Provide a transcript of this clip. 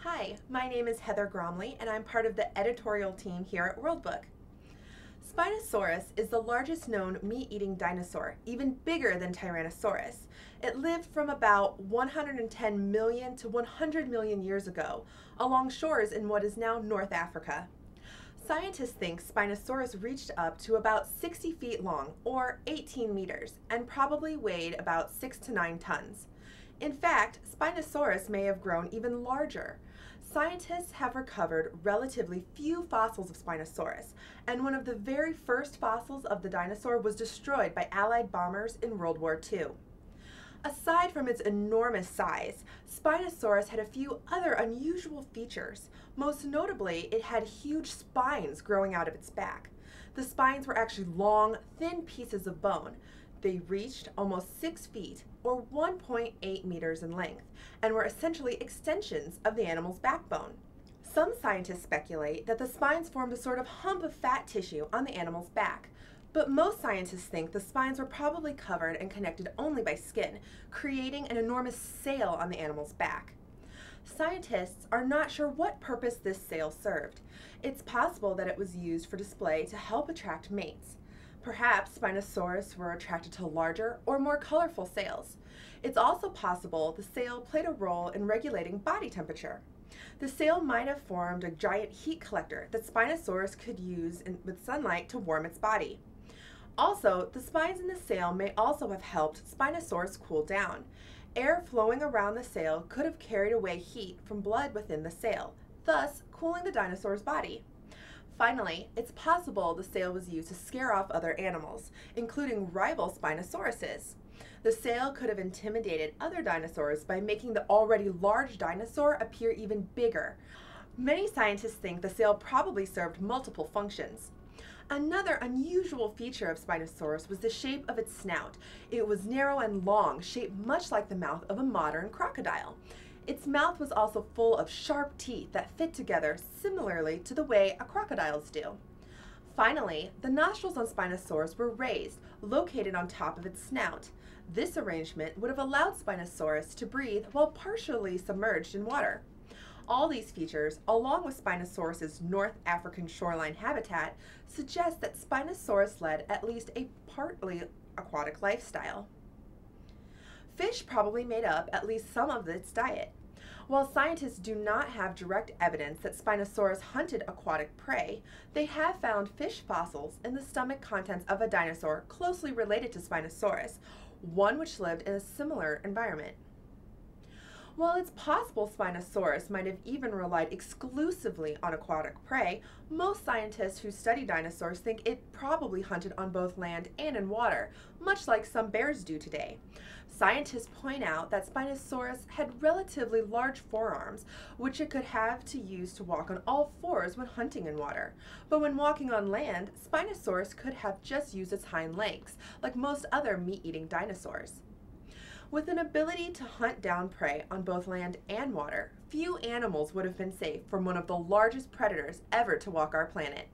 Hi, my name is Heather Gromley, and I'm part of the editorial team here at WorldBook. Spinosaurus is the largest known meat eating dinosaur, even bigger than Tyrannosaurus. It lived from about 110 million to 100 million years ago along shores in what is now North Africa. Scientists think Spinosaurus reached up to about 60 feet long, or 18 meters, and probably weighed about 6 to 9 tons. In fact, Spinosaurus may have grown even larger. Scientists have recovered relatively few fossils of Spinosaurus, and one of the very first fossils of the dinosaur was destroyed by Allied bombers in World War II. Aside from its enormous size, Spinosaurus had a few other unusual features. Most notably, it had huge spines growing out of its back. The spines were actually long, thin pieces of bone. They reached almost 6 feet, or 1.8 meters in length, and were essentially extensions of the animal's backbone. Some scientists speculate that the spines formed a sort of hump of fat tissue on the animal's back, but most scientists think the spines were probably covered and connected only by skin, creating an enormous sail on the animal's back. Scientists are not sure what purpose this sail served. It's possible that it was used for display to help attract mates. Perhaps Spinosaurus were attracted to larger or more colorful sails. It's also possible the sail played a role in regulating body temperature. The sail might have formed a giant heat collector that Spinosaurus could use in, with sunlight to warm its body. Also, the spines in the sail may also have helped Spinosaurus cool down. Air flowing around the sail could have carried away heat from blood within the sail, thus cooling the dinosaur's body. Finally, it's possible the sail was used to scare off other animals, including rival Spinosauruses. The sail could have intimidated other dinosaurs by making the already large dinosaur appear even bigger. Many scientists think the sail probably served multiple functions. Another unusual feature of Spinosaurus was the shape of its snout. It was narrow and long, shaped much like the mouth of a modern crocodile. Its mouth was also full of sharp teeth that fit together similarly to the way a crocodile's do. Finally, the nostrils on Spinosaurus were raised, located on top of its snout. This arrangement would have allowed Spinosaurus to breathe while partially submerged in water. All these features, along with Spinosaurus's North African shoreline habitat, suggest that Spinosaurus led at least a partly aquatic lifestyle. Fish probably made up at least some of its diet. While scientists do not have direct evidence that Spinosaurus hunted aquatic prey, they have found fish fossils in the stomach contents of a dinosaur closely related to Spinosaurus, one which lived in a similar environment. While it's possible Spinosaurus might have even relied exclusively on aquatic prey, most scientists who study dinosaurs think it probably hunted on both land and in water, much like some bears do today. Scientists point out that Spinosaurus had relatively large forearms, which it could have to use to walk on all fours when hunting in water. But when walking on land, Spinosaurus could have just used its hind legs, like most other meat-eating dinosaurs. With an ability to hunt down prey on both land and water, few animals would have been safe from one of the largest predators ever to walk our planet.